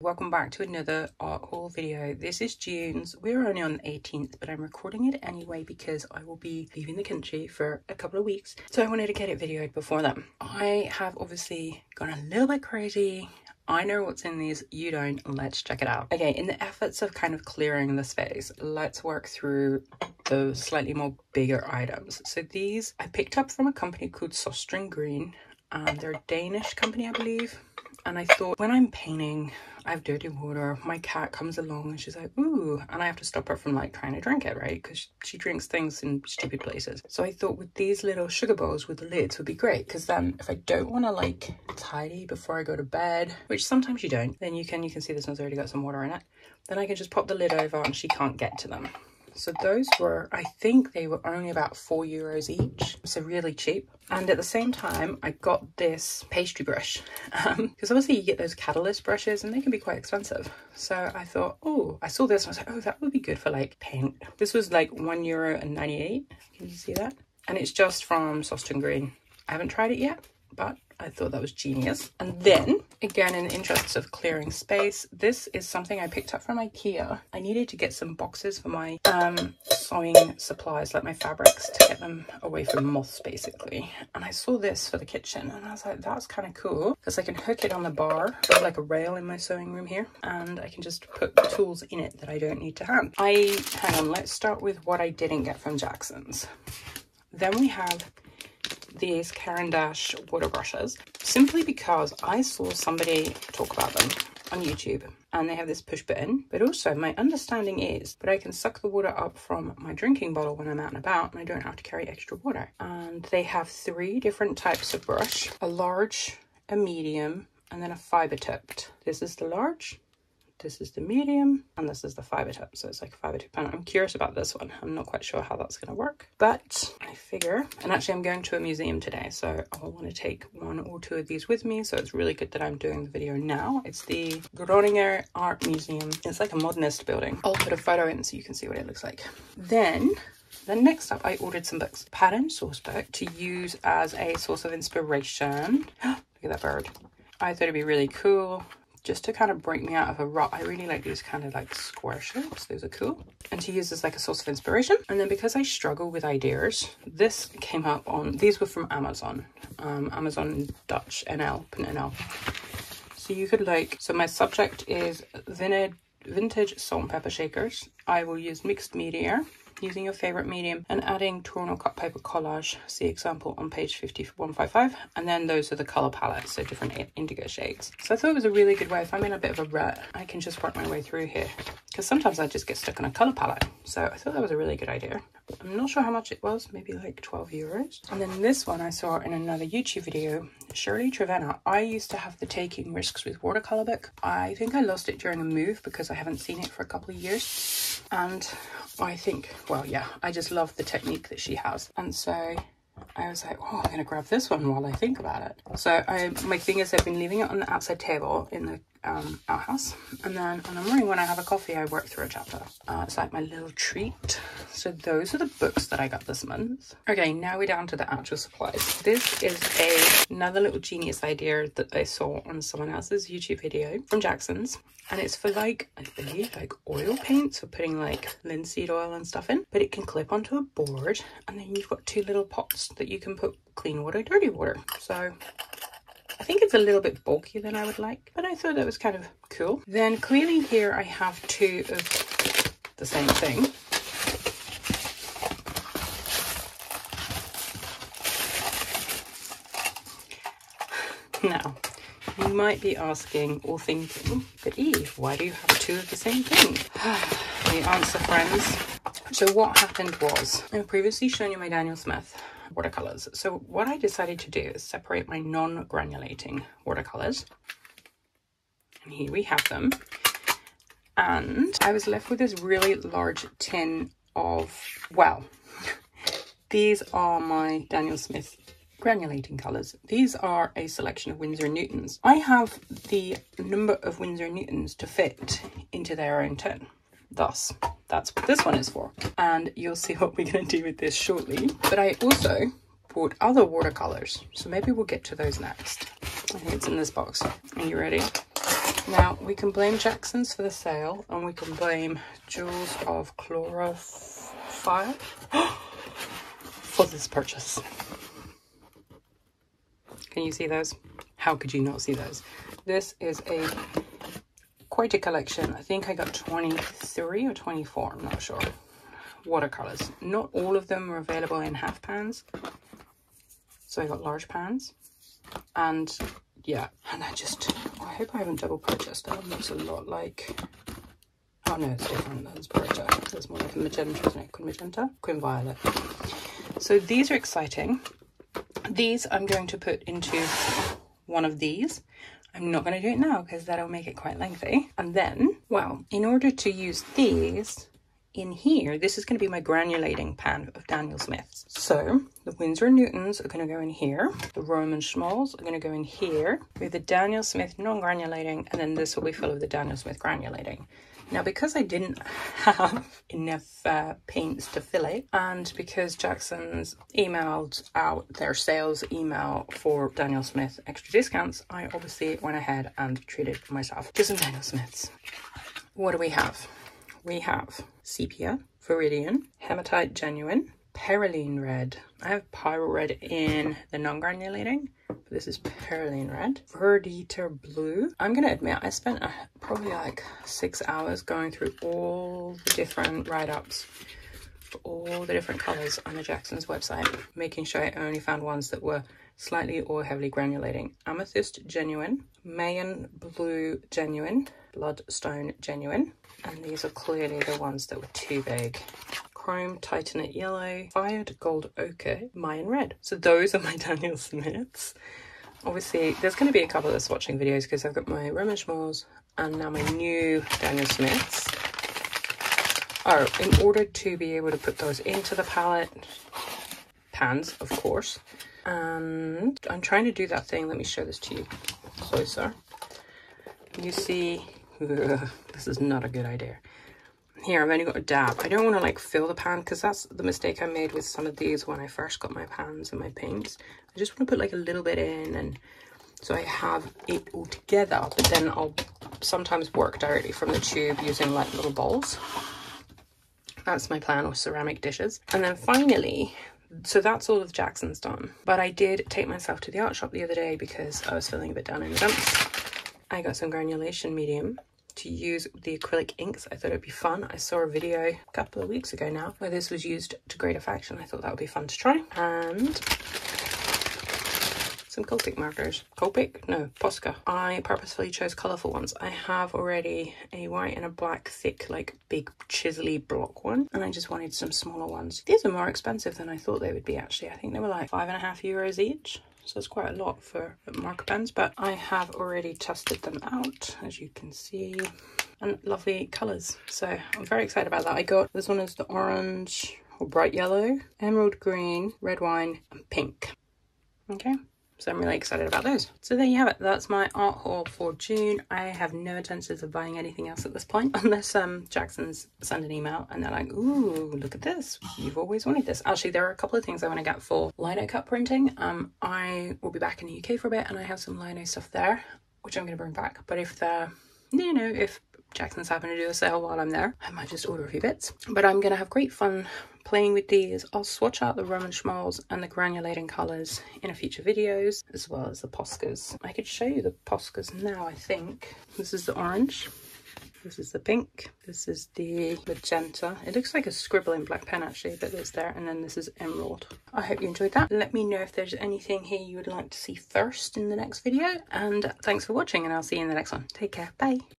Welcome back to another art haul video. This is June's. We're only on the 18th, but I'm recording it anyway because I will be leaving the country for a couple of weeks. So I wanted to get it videoed before then. I have obviously gone a little bit crazy. I know what's in these, you don't. Let's check it out. Okay, in the efforts of kind of clearing the space, let's work through the slightly more bigger items. So these I picked up from a company called Søstrene Grene. Um, they're a Danish company, I believe. And I thought when I'm painting, I have dirty water. My cat comes along and she's like, ooh, and I have to stop her from like trying to drink it, right? Because she drinks things in stupid places. So I thought with these little sugar bowls with the lids would be great because then if I don't want to like tidy before I go to bed, which sometimes you don't, then you can, you can see this one's already got some water in it. Then I can just pop the lid over and she can't get to them. So those were, I think they were only about four euros each. So really cheap. And at the same time, I got this pastry brush because um, obviously you get those catalyst brushes and they can be quite expensive. So I thought, oh, I saw this and I was like, oh, that would be good for like paint. This was like one euro and 98. Can you see that? And it's just from Søstrene Grene. I haven't tried it yet, but I thought that was genius. And then, again, in the interests of clearing space, this is something I picked up from Ikea. I needed to get some boxes for my um, sewing supplies, like my fabrics, to get them away from moths, basically. And I saw this for the kitchen, and I was like, that's kind of cool, because I can hook it on the bar, like a rail in my sewing room here, and I can just put tools in it that I don't need to hand. I, hang on, let's start with what I didn't get from Jackson's. Then we have these Caran d'Ache water brushes simply because I saw somebody talk about them on YouTube and they have this push button. But also my understanding is that I can suck the water up from my drinking bottle when I'm out and about and I don't have to carry extra water. And they have three different types of brush a large a medium and then a fiber tipped. This is the large this is the medium and this is the fiber tip. So it's like a fiber tip pen. I'm curious about this one. I'm not quite sure how that's going to work, but I figure, and actually I'm going to a museum today. So I'll want to take one or two of these with me. So it's really good that I'm doing the video now. It's the Groninger Art Museum. It's like a modernist building. I'll put a photo in so you can see what it looks like. Then then next up, I ordered some books. Pattern source book to use as a source of inspiration. Look at that bird. I thought it'd be really cool just to kind of break me out of a rut. I really like these kind of like square shapes. Those are cool. And to use as like a source of inspiration. And then because I struggle with ideas, this came up on, these were from Amazon. Um, Amazon Dutch NL, NL. So you could like, so my subject is vintage, vintage salt and pepper shakers. I will use mixed media using your favorite medium and adding torn or cut paper collage. See example on page 5155. And then those are the color palettes, so different indigo shades. So I thought it was a really good way. If I'm in a bit of a rut, I can just work my way through here. Because sometimes I just get stuck on a color palette. So I thought that was a really good idea. I'm not sure how much it was, maybe like 12 euros. And then this one I saw in another YouTube video, Shirley Trevena. I used to have the Taking Risks with Watercolor book. I think I lost it during a move because I haven't seen it for a couple of years. And I think, well, yeah, I just love the technique that she has. And so I was like, oh, I'm going to grab this one while I think about it. So I, my thing is I've been leaving it on the outside table in the um, our house. And then in the morning when I have a coffee, I work through a chapter. Uh, it's like my little treat. So those are the books that I got this month. Okay, now we're down to the actual supplies. This is a, another little genius idea that I saw on someone else's YouTube video from Jackson's. And it's for like, I believe like oil paints for putting like linseed oil and stuff in. But it can clip onto a board. And then you've got two little pots that you can put clean water, dirty water. So I think it's a little bit bulkier than I would like, but I thought that was kind of cool. Then clearly here I have two of the same thing. Now, you might be asking or thinking, but Eve, why do you have two of the same thing? the answer, friends. So what happened was, I've previously shown you my Daniel Smith watercolors. So what I decided to do is separate my non-granulating watercolors. And here we have them. And I was left with this really large tin of, well, these are my Daniel Smith granulating colours. These are a selection of Winsor Newtons. I have the number of Winsor Newtons to fit into their own tin. Thus, that's what this one is for. And you'll see what we're going to do with this shortly. But I also bought other watercolors. So maybe we'll get to those next. I think it's in this box. Are you ready? Now, we can blame Jackson's for the sale, and we can blame Jewels of Chlorophyll for this purchase. Can you see those? How could you not see those? This is a quite a collection. I think I got 23 or 24, I'm not sure. Watercolors. Not all of them were available in half pans. So I got large pans. And yeah, and I just, I hope I haven't double purchased. That looks a lot like, oh no, it's different. That's Beretta. That's more like a magenta, isn't it? Queen Magenta? Queen Violet. So these are exciting. These I'm going to put into one of these I'm not going to do it now because that'll make it quite lengthy. And then, well, in order to use these in here, this is going to be my granulating pan of Daniel Smith's. So the Winsor Newtons are going to go in here. The Roman Szmals are going to go in here. Have the Daniel Smith non-granulating, and then this will be full of the Daniel Smith granulating. Now, because I didn't have enough uh, paints to fill it, and because Jackson's emailed out their sales email for Daniel Smith extra discounts, I obviously went ahead and treated myself to some Daniel Smiths. What do we have? We have Sepia, Viridian, Hematite Genuine, Perylene Red. I have Pyrrol Red in the non-granulating, this is Perylene Red. Verditer Blue. I'm going to admit, I spent uh, probably like six hours going through all the different write-ups for all the different colours on the Jackson's website, making sure I only found ones that were slightly or heavily granulating. Amethyst Genuine, Mayan Blue Genuine, Bloodstone Genuine, and these are clearly the ones that were too big. Chrome Titanate Yellow, Fired Gold Ochre, Mayan Red. So those are my Daniel Smiths. Obviously, there's going to be a couple of swatching videos because I've got my Roman Szmals and now my new Daniel Smiths. Oh, in order to be able to put those into the palette, pans, of course, and I'm trying to do that thing. Let me show this to you closer. You see, ugh, this is not a good idea. Here, I've only got a dab. I don't want to like fill the pan because that's the mistake I made with some of these when I first got my pans and my paints. I just want to put like a little bit in and so I have it all together, but then I'll sometimes work directly from the tube using like little bowls. That's my plan with ceramic dishes. And then finally, so that's all of Jackson's done. But I did take myself to the art shop the other day because I was feeling a bit down in the dumps. I got some granulation medium to use the acrylic inks. I thought it'd be fun. I saw a video a couple of weeks ago now where this was used to great effect and I thought that would be fun to try. And some Copic markers. Copic? No, Posca. I purposefully chose colourful ones. I have already a white and a black thick, like big chisely block one. And I just wanted some smaller ones. These are more expensive than I thought they would be actually. I think they were like five and a half euros each so it's quite a lot for marker pens but I have already tested them out as you can see and lovely colours. So I'm very excited about that. I got this one is the orange or bright yellow emerald green red wine and pink. Okay so I'm really excited about those. So there you have it. That's my art haul for June. I have no intentions of buying anything else at this point unless um, Jackson's send an email and they're like, ooh, look at this. You've always wanted this. Actually, there are a couple of things I want to get for lino cut printing. Um, I will be back in the UK for a bit and I have some lino stuff there, which I'm going to bring back. But if the, you know, if Jackson's happen to do a sale while I'm there. I might just order a few bits. But I'm going to have great fun playing with these. I'll swatch out the Roman Szmals and the granulating colours in a future videos, as well as the Poscas. I could show you the Poscas now, I think. This is the orange. This is the pink. This is the magenta. It looks like a scribble in black pen actually, but it's there. And then this is emerald. I hope you enjoyed that. Let me know if there's anything here you would like to see first in the next video. And thanks for watching and I'll see you in the next one. Take care. Bye.